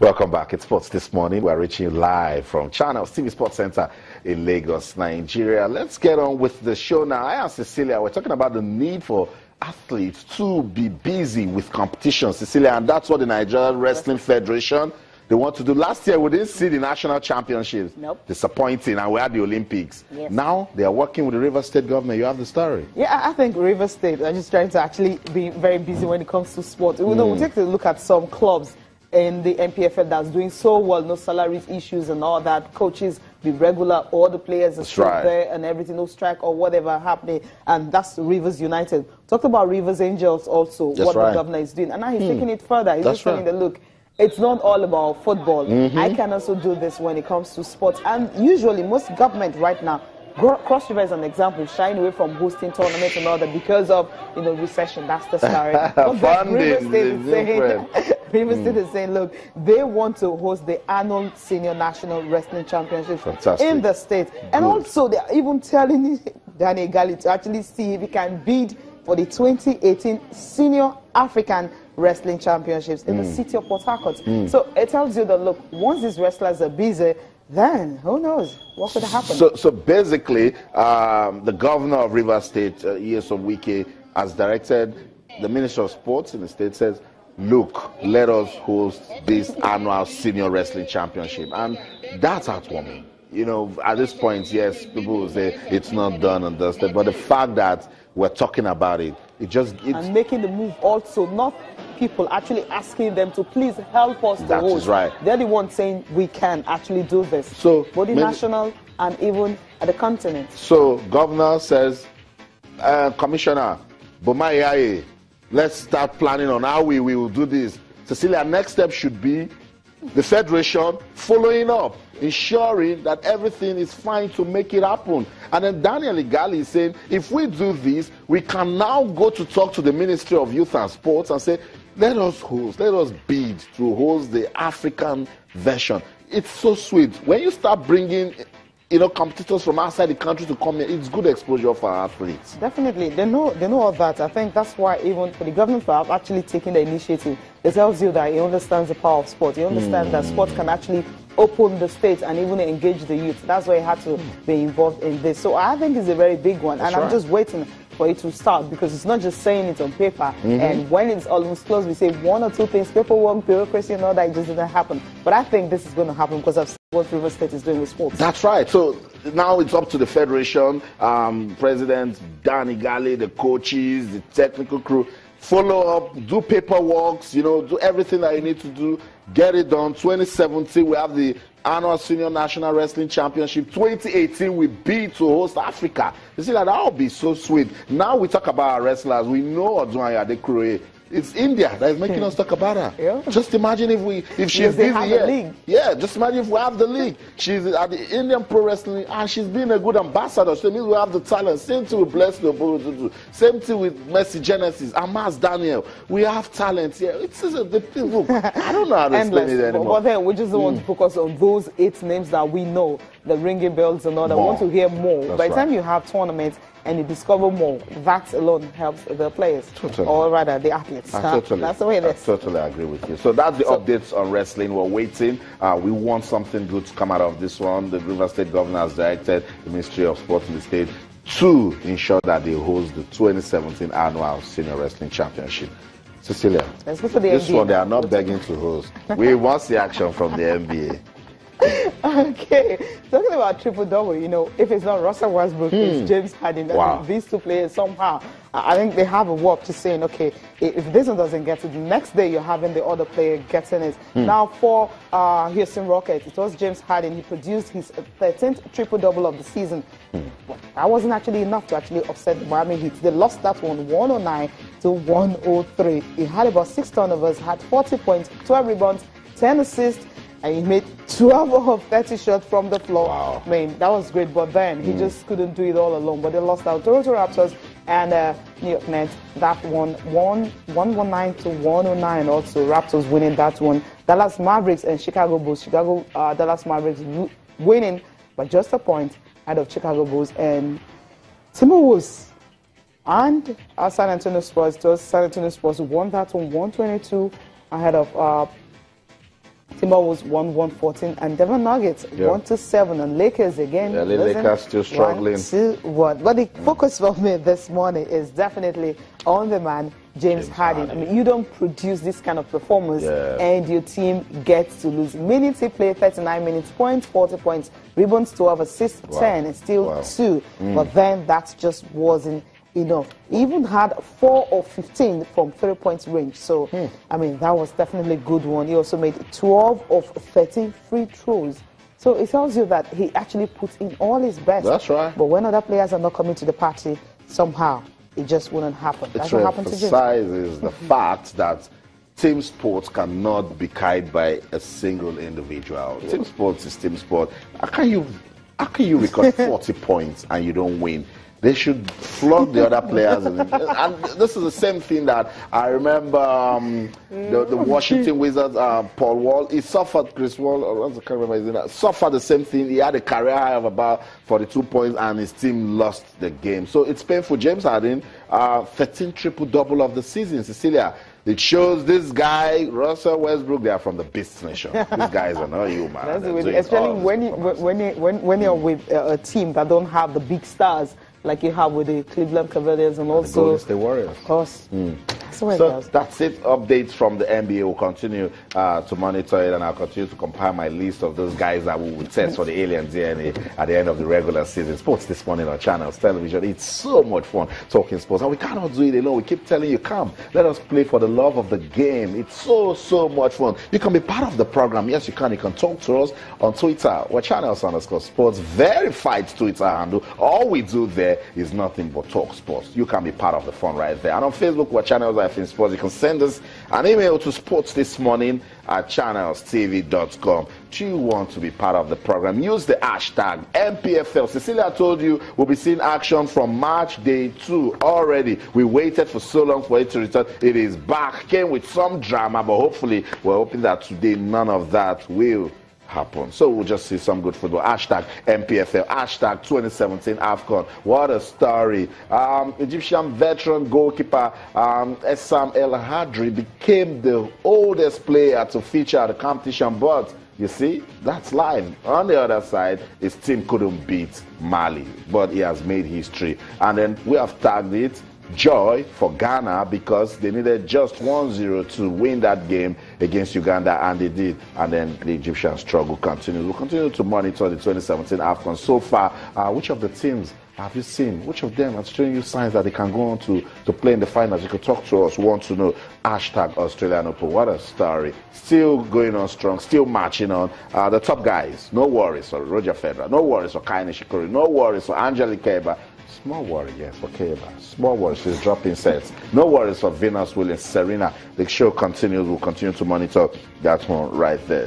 Welcome back. It's Sports This Morning. We're reaching live from Channel TV Sports Center in Lagos, Nigeria. Let's get on with the show now. I asked Cecilia, we're talking about the need for athletes to be busy with competition, Cecilia, and that's what the Nigerian Wrestling Federation they want to do. Last year, we didn't see the national championships. Nope. Disappointing, and we had the Olympics. Yes. Now they are working with the River State government. You have the story. Yeah, I think River State are just trying to actually be very busy when it comes to sport. You know, we take a look at some clubs in the NPFL that's doing so well, no salaries issues and all that. Coaches be regular, all the players are still right. there and everything, no strike or whatever happening. And that's Rivers United. Talk about Rivers Angels also, That's what right. the governor is doing. And now he's taking it further. He's That's just telling right. the look. It's not all about football. Mm-hmm. I can also do this when it comes to sports. And usually, most government right now, Cross River is an example, shying away from hosting tournaments and all that because of you know recession. That's the story. But then River Funding is saying, different. River State is saying, look, they want to host the annual Senior National Wrestling Championship Fantastic. in the state, and also they're even telling Daniel Igali to actually see if he can bid for the 2018 Senior African Wrestling Championships in the city of Port Harcourt. So it tells you that look, once these wrestlers are busy, then who knows what could happen. So, so basically, um, the governor of River State, uh, Nyesom Wike, has directed the Minister of Sports in the state says, look, let us host this annual senior wrestling championship. And that's heartwarming. You know, at this point, yes, people will say it's not done and dusted, but the fact that we're talking about it, it just, it, and making the move also, not people actually asking them to please help us to That is host. right. They're the ones saying we can actually do this. So, both the national and even at the continent. So governor says, uh, Commissioner Boma Iyaye, let's start planning on how we, we will do this. Cecilia, next step should be the federation following up, ensuring that everything is fine to make it happen. And then Daniel Igali is saying, if we do this, we can now go to talk to the Ministry of Youth and Sports and say, let us host, let us bid to host the African version. It's so sweet. When you start bringing you know, competitors from outside the country to come here, it's good exposure for our athletes. Definitely, they know they know all that. I think that's why even for the government have actually taken the initiative, it tells you that he understands the power of sport. He understands that sport can actually open the state and even engage the youth. That's why he had to be involved in this. So I think it's a very big one, and I'm just waiting for it to start because it's not just saying it on paper. Mm-hmm. And when it's almost closed, we say one or two things, paperwork, bureaucracy, and all that. It just didn't happen. But I think this is going to happen because of what River State is doing with sports. That's right. So now it's up to the federation, um, President Daniel Igali, the coaches, the technical crew. Follow up, do paperwork, you know, do everything that you need to do. Get it done. 2017, we have the annual Senior National Wrestling Championship. 2018, we beat to host Africa. You see that that would be so sweet. Now we talk about our wrestlers. We know Oduanya Adekure. It's India that is making hmm. us talk about her. Yeah. Just imagine if we if she's Yes, busy here. league. Yeah, just imagine if we have the league. She's at the Indian Pro Wrestling and she's been a good ambassador. So it means we have the talent. Same thing with Blessed Oboro Same thing with Mercy Genesis, Amas Daniel. We have talent here. It's just a, the thing. Look, I don't know how to explain it anymore. but then we just don't want to hmm. focus on those eight names that we know, the ringing bells and all that. We want to hear more. That's By the time you have tournaments and you discover more, that alone helps the players, Totally. or rather the athletes. I Huh? totally, That's the way it I totally agree with you. So that's the So- updates on wrestling. We're waiting. Uh, we want something good to come out of this one. The River State governor has directed the Ministry of Sports in the state to ensure that they host the 2017 annual Senior Wrestling Championship. Cecilia, Let's go to the this NBA one they are not begging to host. We want the action from the NBA. Okay, talking about triple double, you know, if it's not Russell Westbrook, it's James Harden. Hmm. Wow. these two players somehow, I think they have a work to saying, okay, if this one doesn't get it, the next day you're having the other player getting it. Hmm. Now for uh, Houston Rockets, it was James Harden. He produced his 13th triple double of the season. Hmm. But that wasn't actually enough to actually offset the Miami Heat. They lost that one 109 to 103. He had about six turnovers, had 40 points, 12 rebounds, 10 assists and he made 12 of 30 shots from the floor. Wow. I mean, that was great, but then he just couldn't do it all alone. But they lost out Toronto Raptors and uh, New York Nets. That one, one, 119 to 109 also. Raptors winning that one. Dallas Mavericks and Chicago Bulls. Chicago, uh, Dallas Mavericks winning by just a point out of Chicago Bulls. And Timberwolves and uh, San Antonio Spurs. Those San Antonio Spurs won that one 122 ahead of uh, Timberwolves won 114, and Denver Nuggets Yeah. 1 to 7, and Lakers again. Yeah, the Lakers still struggling. One, two, one. But the mm. focus for me this morning is definitely on the man, James, James Harden. Harden. I mean, you don't produce this kind of performance, Yeah. and your team gets to lose. Minutes he played 39 minutes, points 40 points, rebounds 12, assists Wow. 10, and still Wow. two. Mm. But then that just wasn't enough. He even had four or 15 from three points range. So, Hmm. I mean, that was definitely a good one. He also made 12 of 13 free throws. So it tells you that he actually puts in all his best. That's right. But when other players are not coming to the party, somehow it just wouldn't happen. That's what happened to emphasizes the fact that team sports cannot be carried by a single individual. Team sports is team sport. How can you how can you record 40 points and you don't win? They should flog the other players. And, this is the same thing that I remember um, the, the Washington Wizards, uh, Paul Wall, he suffered, Chris Wall, I can't remember his name, suffered the same thing. He had a career high of about 42 points and his team lost the game. So it's painful. James Harden, uh, 13 triple double of the season, Cecilia. It shows this guy, Russell Westbrook, they are from the Beast Nation. These guys are not human. That's the way- especially when you, when, you, when, when you're with a team that don't have the big stars like you have with the Cleveland Cavaliers and Golden also, State Warriors. of course, mm. That's the way it So goes. that's it. Updates from the NBA. We'll continue uh, to monitor it, and I'll continue to compile my list of those guys that we will test for the alien DNA at the end of the regular season. Sports this morning on channels, television. It's so much fun talking sports, and we cannot do it alone. We keep telling you, come, let us play for the love of the game. It's so so much fun. You can be part of the program. Yes, you can. You can talk to us on Twitter. We're channels underscore sports verified Twitter handle. All we do there is nothing but talk sports. You can be part of the fun right there. And on Facebook, we're channels in sports. You can send us an email to sports this morning at channelstv.com. Do you want to be part of the program? Use the hashtag NPFL. Cecilia told you we'll be seeing action from March day two already. We waited for so long for it to return. It is back. Came with some drama, but hopefully we're hoping that today none of that will happen. So we'll just see some good football. Hashtag NPFL. Hashtag 2017 AFCON. What a story. Um, Egyptian veteran goalkeeper um, Essam El Hadary became the oldest player to feature at the competition, but you see, that's live. On the other side, his team couldn't beat Mali, but he has made history. And then we have tagged it joy for Ghana because they needed just 1-0 to win that game against Uganda and they did and then the Egyptian struggle continues. We'll continue to monitor the 2017 AFCON. So far, uh, which of the teams have you seen? Which of them are showing you signs that they can go on to, to play in the finals? You could talk to us, want to know. Hashtag Australian Open. What a story. Still going on strong, still marching on. Uh, the top guys, no worries for Roger Federer, no worries for Kai Nishikori, no worries for Angelique Kerber. Small worry, yes, Kerber. Small worry, she's dropping sets. No worries for Venus Williams, Serena. The show continues. We'll continue to monitor that one right there.